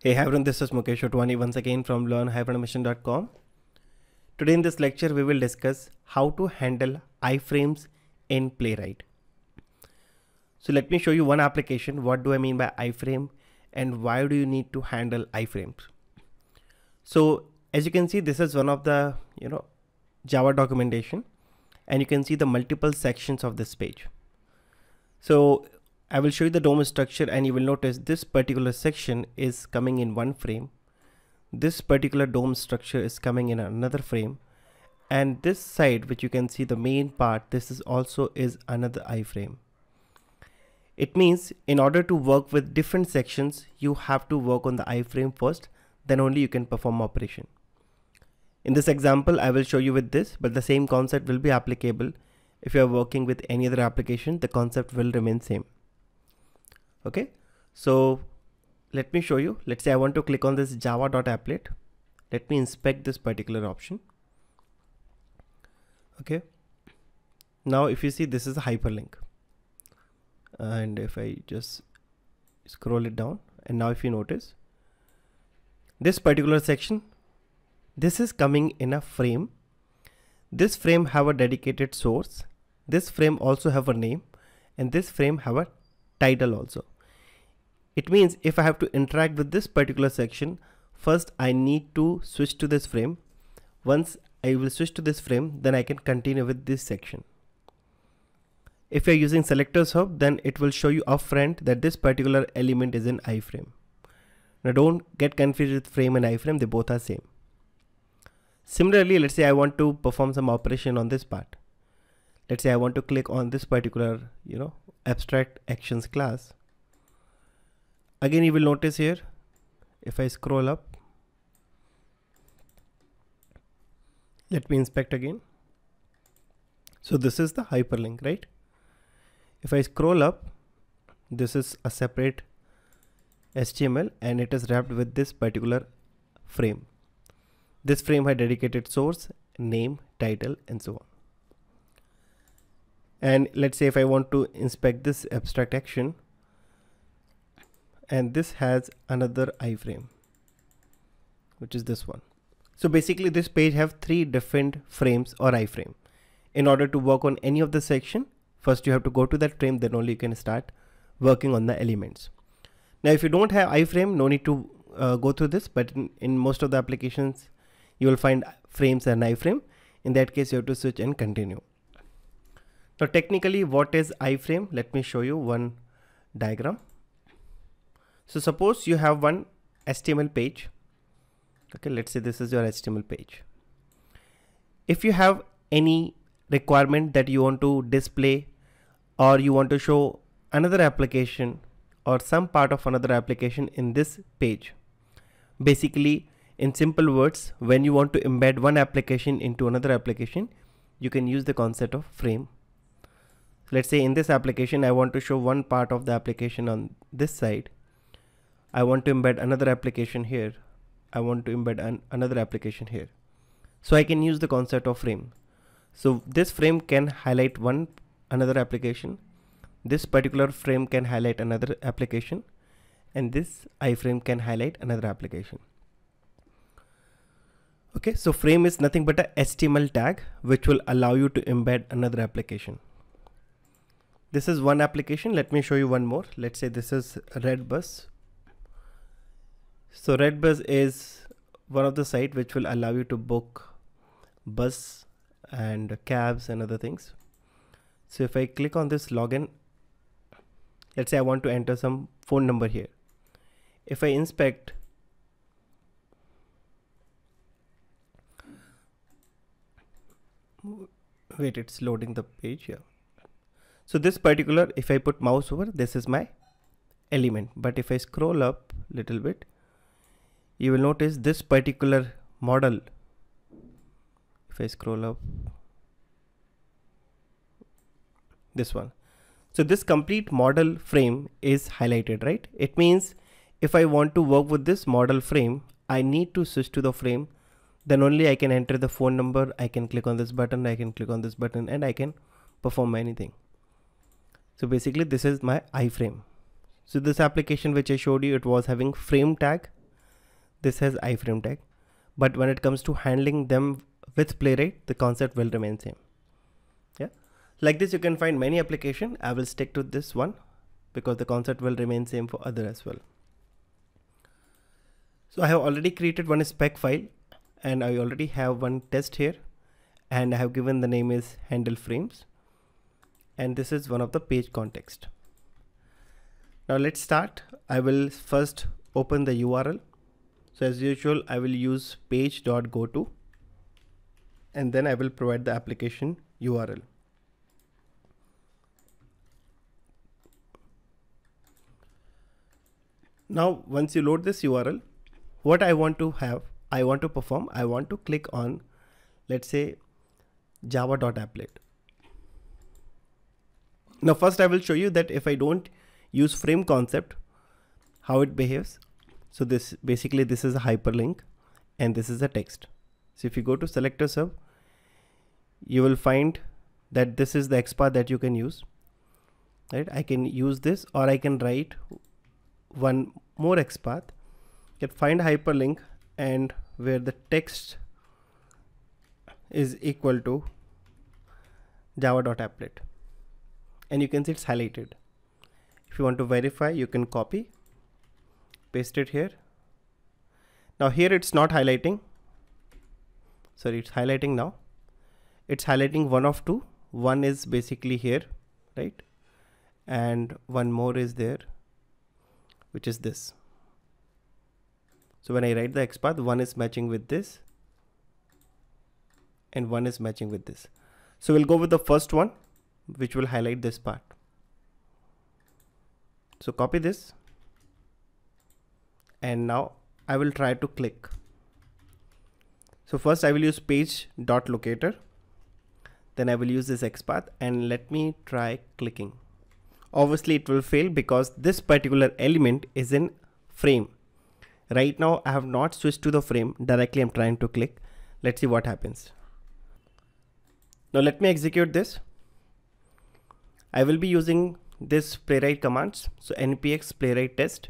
Hey hi everyone, this is Mukesh Otwani once again from learn-automation.com. Today in this lecture we will discuss how to handle iframes in Playwright. So let me show you one application. What do I mean by iframe and why do you need to handle iframes? So as you can see this is one of the you know Java documentation and you can see the multiple sections of this page. So I will show you the DOM structure and you will notice this particular section is coming in one frame. This particular DOM structure is coming in another frame. And this side, which you can see the main part, this is also is another iframe. It means in order to work with different sections, you have to work on the iframe first, then only you can perform operation. In this example, I will show you with this, but the same concept will be applicable. If you are working with any other application, the concept will remain same okay? So let me show you. Let's say I want to click on this java.applet let me inspect this particular option. Okay? Now if you see this is a hyperlink. And if I just scroll it down and now if you notice this particular section this is coming in a frame. This frame have a dedicated source. This frame also have a name. And this frame have a title also. It means if I have to interact with this particular section, first I need to switch to this frame. Once I will switch to this frame, then I can continue with this section. If you're using selectors hub, then it will show you upfront that this particular element is in iframe. Now don't get confused with frame and iframe, they both are same. Similarly, let's say I want to perform some operation on this part. Let's say I want to click on this particular, you know, abstract actions class again you will notice here if I scroll up let me inspect again. So this is the hyperlink right? If I scroll up this is a separate HTML and it is wrapped with this particular frame. This frame had dedicated source name title and so on. And let's say if I want to inspect this abstract action and this has another iframe which is this one. So basically this page have three different frames or iframe. In order to work on any of the section first you have to go to that frame then only you can start working on the elements. Now if you don't have iframe no need to uh, go through this but in, in most of the applications you will find frames and iframe. In that case you have to switch and continue. Now technically what is iframe? Let me show you one diagram. So suppose you have one HTML page. Okay, let's say this is your HTML page. If you have any requirement that you want to display or you want to show another application or some part of another application in this page. Basically, in simple words, when you want to embed one application into another application, you can use the concept of frame let's say in this application I want to show one part of the application on this side I want to embed another application here. I want to embed an another application here. So I can use the concept of frame. So this frame can highlight one another application. This particular frame can highlight another application. And this iframe can highlight another application. Okay so frame is nothing but a HTML tag which will allow you to embed another application. This is one application. Let me show you one more. Let's say this is redbus so redbus is one of the site which will allow you to book bus and cabs and other things. So if I click on this login let's say I want to enter some phone number here. If I inspect wait it's loading the page here. So this particular, if I put mouse over, this is my element. But if I scroll up little bit, you will notice this particular model. If I scroll up, this one. So this complete model frame is highlighted, right? It means if I want to work with this model frame, I need to switch to the frame. Then only I can enter the phone number. I can click on this button. I can click on this button and I can perform anything. So basically this is my iframe. So this application which I showed you, it was having frame tag this has iframe tag. But when it comes to handling them with playwright the concept will remain same. Yeah? Like this you can find many application. I will stick to this one because the concept will remain same for other as well. So i have already created one spec file and i already have one test here and i have given the name is handle frames. And this is one of the page context. Now let's start. I will first open the url so as usual, I will use page.goto and then I will provide the application URL. Now, once you load this URL, what I want to have, I want to perform, I want to click on, let's say java.applet. Now, first I will show you that if I don't use frame concept, how it behaves. So this basically this is a hyperlink and this is a text. So if you go to selectors hub, you will find that this is the XPath that you can use. Right? I can use this or I can write one more XPath. Get find hyperlink and where the text is equal to java.applet and you can see it's highlighted. If you want to verify, you can copy paste it here. Now here it's not highlighting. Sorry it's highlighting now. It's highlighting one of two. One is basically here right? And one more is there which is this. So when I write the XPath one is matching with this and one is matching with this. So we'll go with the first one which will highlight this part. So copy this and now I will try to click. So first I will use page dot locator. Then I will use this XPath and let me try clicking. Obviously it will fail because this particular element is in frame. Right now I have not switched to the frame directly I'm trying to click. Let's see what happens. Now let me execute this. I will be using this playwright commands. So npx playwright test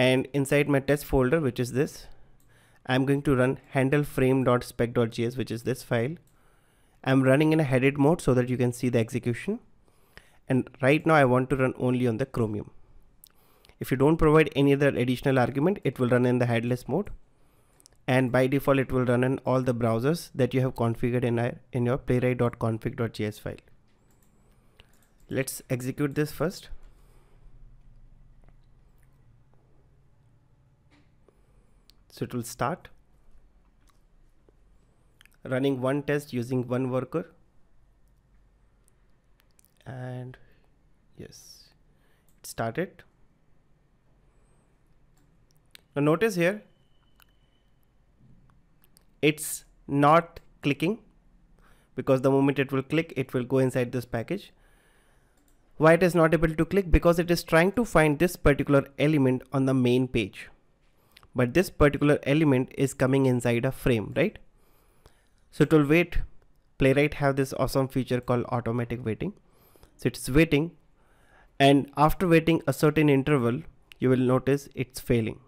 and inside my test folder which is this I'm going to run handle frame.spec.js which is this file. I'm running in a headed mode so that you can see the execution. And right now I want to run only on the chromium. If you don't provide any other additional argument it will run in the headless mode. And by default it will run in all the browsers that you have configured in, uh, in your playwright.config.js file. Let's execute this first So it will start running one test using one worker. And yes it started. Now notice here it's not clicking because the moment it will click it will go inside this package. Why it is not able to click? Because it is trying to find this particular element on the main page but this particular element is coming inside a frame, right? So to wait, Playwright have this awesome feature called automatic waiting. So it's waiting and after waiting a certain interval, you will notice it's failing,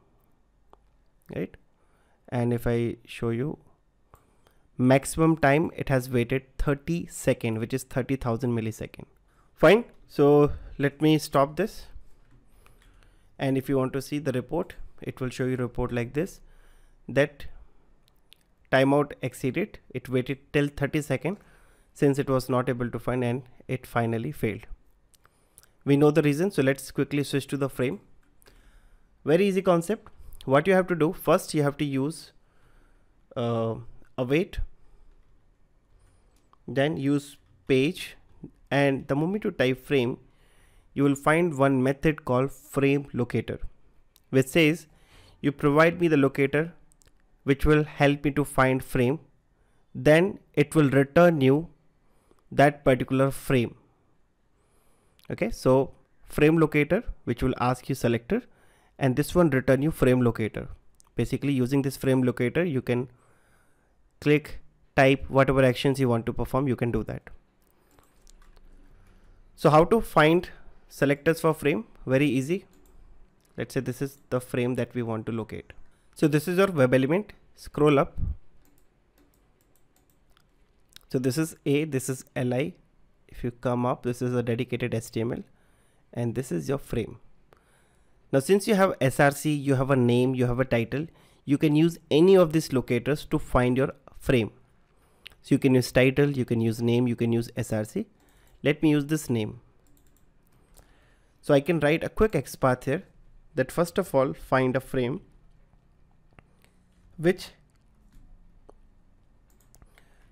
right? And if I show you maximum time, it has waited 30 second, which is 30,000 millisecond. Fine. So let me stop this. And if you want to see the report, it will show you report like this that timeout exceeded it waited till 30 second since it was not able to find and it finally failed. We know the reason so let's quickly switch to the frame. Very easy concept. What you have to do first you have to use uh, await then use page and the moment you type frame you will find one method called frame locator which says you provide me the locator which will help me to find frame. Then it will return you that particular frame. Okay so frame locator which will ask you selector and this one return you frame locator. Basically using this frame locator you can click type whatever actions you want to perform you can do that. So how to find selectors for frame? Very easy let's say this is the frame that we want to locate So this is your web element. Scroll up. So this is A, this is Li. If you come up, this is a dedicated HTML and this is your frame. Now since you have SRC, you have a name, you have a title, you can use any of these locators to find your frame. So you can use title, you can use name, you can use SRC. Let me use this name. So I can write a quick XPath here that first of all find a frame which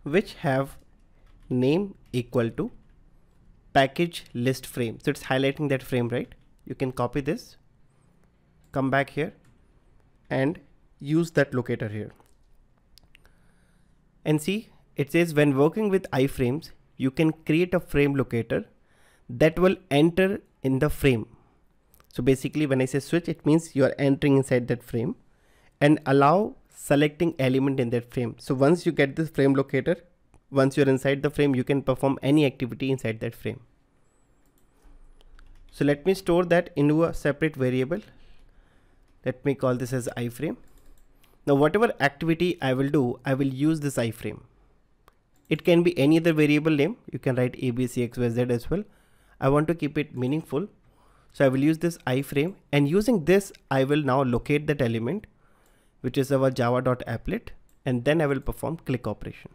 which have name equal to package list frame. So it's highlighting that frame, right? You can copy this, come back here and use that locator here. And see, it says when working with iframes, you can create a frame locator that will enter in the frame. So basically when I say switch, it means you are entering inside that frame and allow selecting element in that frame. So once you get this frame locator, once you're inside the frame, you can perform any activity inside that frame. So let me store that into a separate variable. Let me call this as iframe. Now whatever activity I will do, I will use this iframe. It can be any other variable name. You can write abcxyz as well. I want to keep it meaningful. So I will use this iframe and using this, I will now locate that element, which is our java.applet, and then I will perform click operation.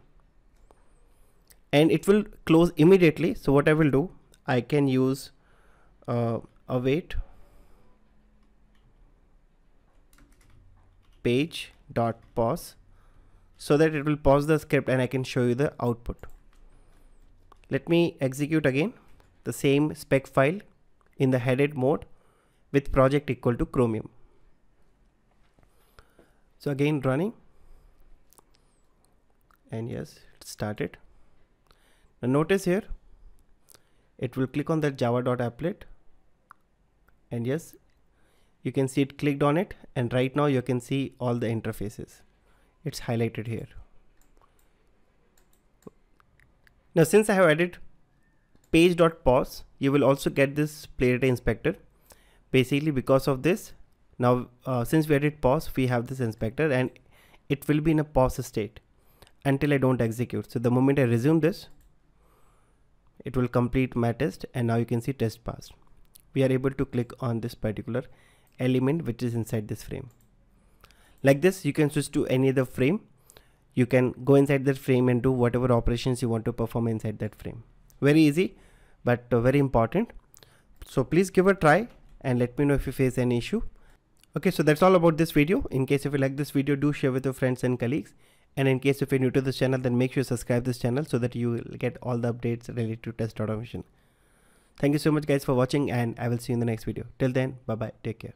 And it will close immediately. So what I will do, I can use uh, await page dot pause so that it will pause the script and I can show you the output. Let me execute again the same spec file in the headed mode with project equal to chromium. So again running. And yes it started. Now notice here it will click on that java.applet and yes you can see it clicked on it. And right now you can see all the interfaces. It's highlighted here. Now since I have added page.pause you will also get this Playwright inspector. Basically because of this now uh, since we added pause we have this inspector and it will be in a pause state until I don't execute. So the moment I resume this it will complete my test and now you can see test passed. We are able to click on this particular element which is inside this frame. Like this you can switch to any other frame. You can go inside that frame and do whatever operations you want to perform inside that frame very easy but very important. So please give a try and let me know if you face any issue. Okay so that's all about this video. In case if you like this video do share with your friends and colleagues. And in case if you're new to this channel then make sure you subscribe this channel so that you will get all the updates related to test automation. Thank you so much guys for watching and i will see you in the next video. Till then bye bye take care